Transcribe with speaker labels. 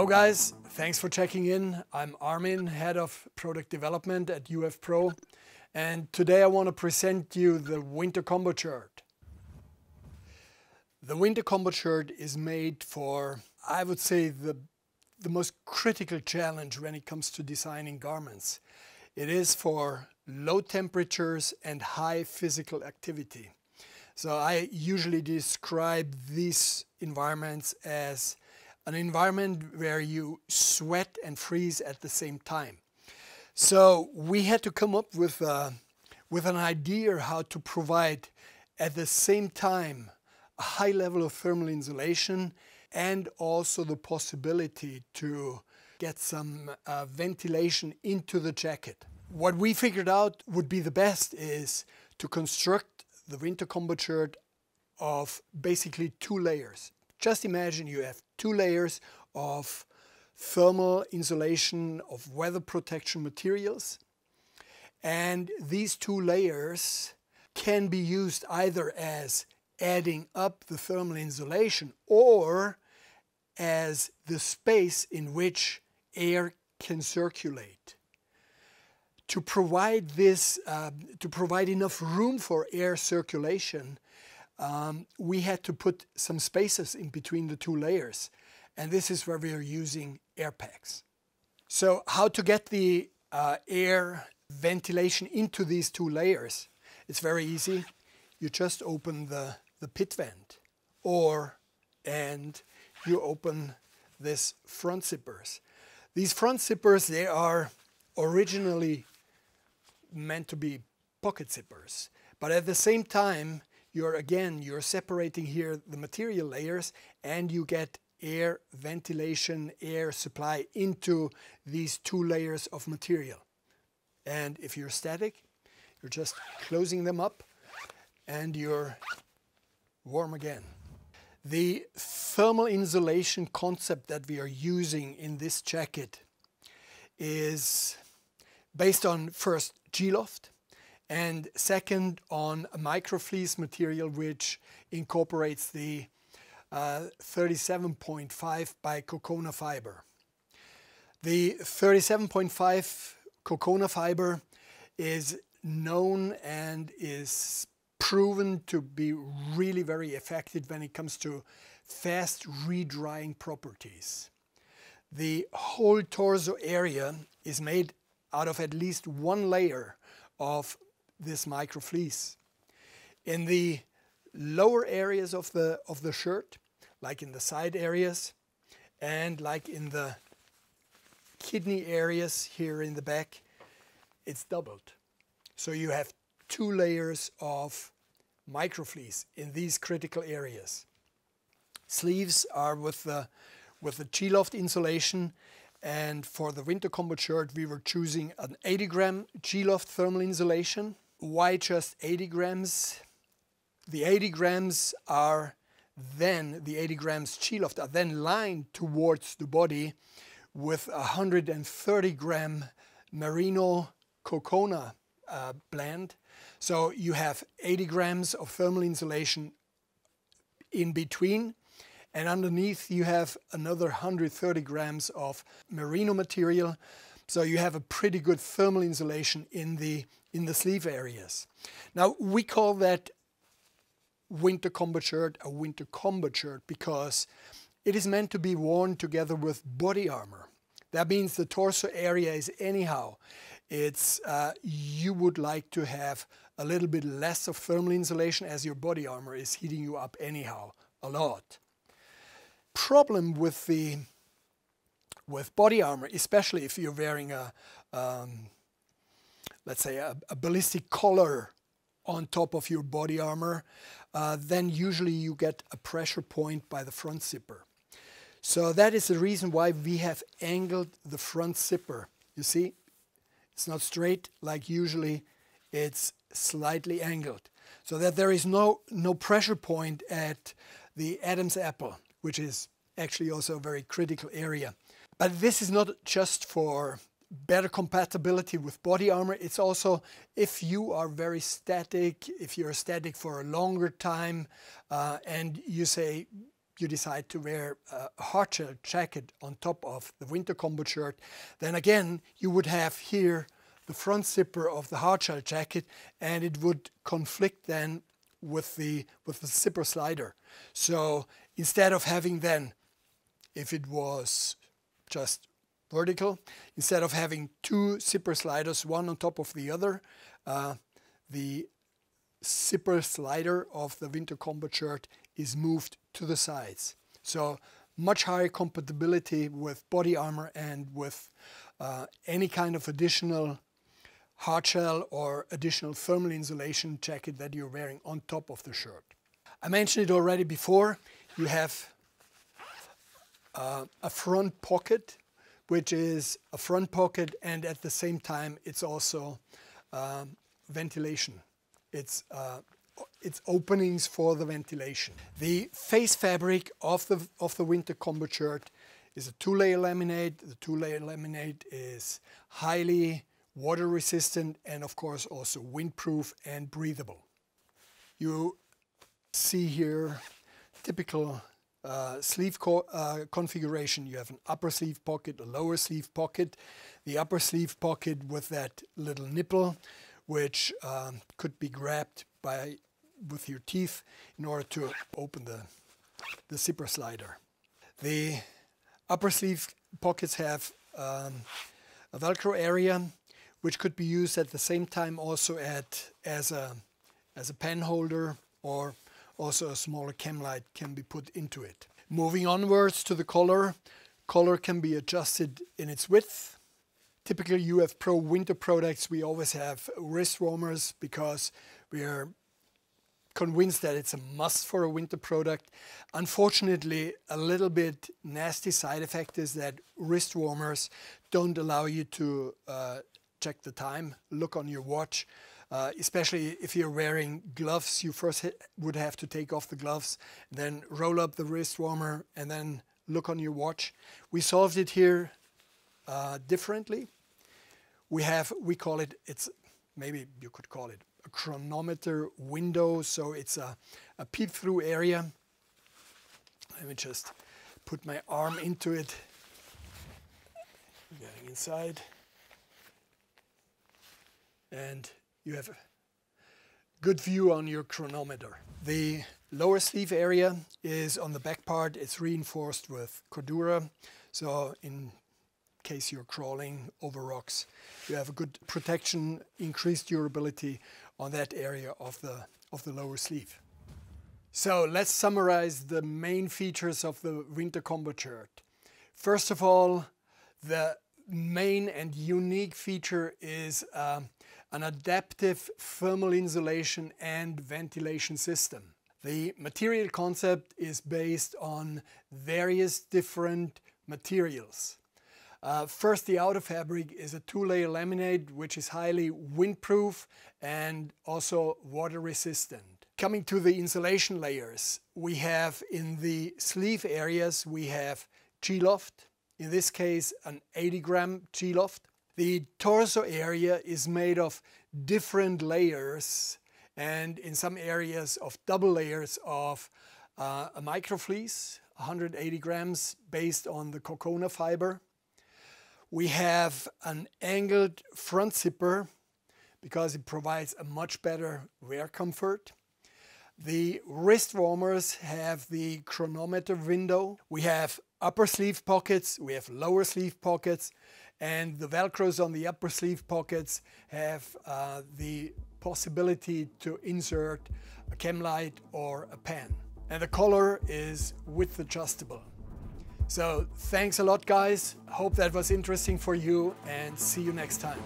Speaker 1: Hello guys, thanks for checking in. I'm Armin, Head of Product Development at UF Pro, and today I want to present you the winter combat shirt. The winter combat shirt is made for, I would say, the, the most critical challenge when it comes to designing garments. It is for low temperatures and high physical activity. So I usually describe these environments as an environment where you sweat and freeze at the same time. So we had to come up with, uh, with an idea how to provide at the same time a high level of thermal insulation and also the possibility to get some uh, ventilation into the jacket. What we figured out would be the best is to construct the winter combat shirt of basically two layers. Just imagine you have two layers of thermal insulation of weather protection materials. And these two layers can be used either as adding up the thermal insulation or as the space in which air can circulate. To provide this, uh, to provide enough room for air circulation, um, we had to put some spaces in between the two layers. And this is where we are using air packs. So how to get the uh, air ventilation into these two layers? It's very easy. You just open the, the pit vent or and you open this front zippers. These front zippers, they are originally meant to be pocket zippers. But at the same time, you're again, you're separating here the material layers and you get air ventilation, air supply into these two layers of material. And if you're static, you're just closing them up and you're warm again. The thermal insulation concept that we are using in this jacket is based on first G-Loft, and second on a microfleece material which incorporates the 37.5 uh, by Cocona fiber. The 37.5 Cocona fiber is known and is proven to be really very effective when it comes to fast redrying properties. The whole torso area is made out of at least one layer of this microfleece. In the lower areas of the, of the shirt, like in the side areas and like in the kidney areas here in the back, it's doubled. So you have two layers of microfleece in these critical areas. Sleeves are with the, with the G-Loft insulation and for the winter combat shirt we were choosing an 80 gram G-Loft thermal insulation why just 80 grams? The 80 grams are then, the 80 grams G-Loft are then lined towards the body with 130 gram Merino Cocona uh, blend. So you have 80 grams of thermal insulation in between and underneath you have another 130 grams of merino material so you have a pretty good thermal insulation in the, in the sleeve areas. Now we call that winter combat shirt a winter combat shirt because it is meant to be worn together with body armor. That means the torso area is anyhow. It's uh, you would like to have a little bit less of thermal insulation as your body armor is heating you up anyhow a lot. Problem with the with body armor, especially if you're wearing a, um, let's say, a, a, ballistic collar on top of your body armor, uh, then usually you get a pressure point by the front zipper. So that is the reason why we have angled the front zipper. You see, it's not straight like usually, it's slightly angled. So that there is no, no pressure point at the Adam's apple, which is actually also a very critical area. But this is not just for better compatibility with body armor. It's also if you are very static, if you're static for a longer time uh, and you say you decide to wear a hard shell jacket on top of the winter combat shirt, then again you would have here the front zipper of the hard shell jacket and it would conflict then with the with the zipper slider. So instead of having then, if it was just vertical, instead of having two zipper sliders, one on top of the other, uh, the zipper slider of the winter combat shirt is moved to the sides. So much higher compatibility with body armor and with uh, any kind of additional hard shell or additional thermal insulation jacket that you're wearing on top of the shirt. I mentioned it already before, you have uh, a front pocket, which is a front pocket and at the same time it's also um, ventilation. It's, uh, it's openings for the ventilation. The face fabric of the, of the winter combat shirt is a two-layer laminate. The two-layer laminate is highly water resistant and of course also windproof and breathable. You see here typical uh, sleeve co uh, configuration. You have an upper sleeve pocket, a lower sleeve pocket. The upper sleeve pocket with that little nipple which um, could be grabbed by with your teeth in order to open the, the zipper slider. The upper sleeve pockets have um, a velcro area which could be used at the same time also at as a as a pen holder or also a smaller chem light can be put into it. Moving onwards to the collar, collar can be adjusted in its width. Typically UF Pro winter products we always have wrist warmers because we are convinced that it's a must for a winter product. Unfortunately, a little bit nasty side effect is that wrist warmers don't allow you to uh, check the time, look on your watch. Uh, especially if you're wearing gloves, you first would have to take off the gloves, then roll up the wrist warmer, and then look on your watch. We solved it here uh, differently. We have, we call it, it's maybe you could call it a chronometer window. So it's a, a peep through area. Let me just put my arm into it. Getting inside and you have a good view on your chronometer. The lower sleeve area is on the back part. It's reinforced with Cordura. So in case you're crawling over rocks, you have a good protection, increased durability on that area of the, of the lower sleeve. So let's summarize the main features of the winter combat shirt. First of all, the main and unique feature is um, an adaptive thermal insulation and ventilation system. The material concept is based on various different materials. Uh, first, the outer fabric is a two-layer laminate which is highly windproof and also water resistant. Coming to the insulation layers, we have in the sleeve areas, we have G-Loft, in this case an 80 gram G-Loft. The torso area is made of different layers and in some areas of double layers of uh, a microfleece, 180 grams based on the Cocona fiber. We have an angled front zipper because it provides a much better wear comfort. The wrist warmers have the chronometer window. We have upper sleeve pockets, we have lower sleeve pockets, and the velcros on the upper sleeve pockets have uh, the possibility to insert a chem light or a pen. And the collar is width adjustable. So thanks a lot guys, hope that was interesting for you and see you next time.